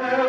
Amen.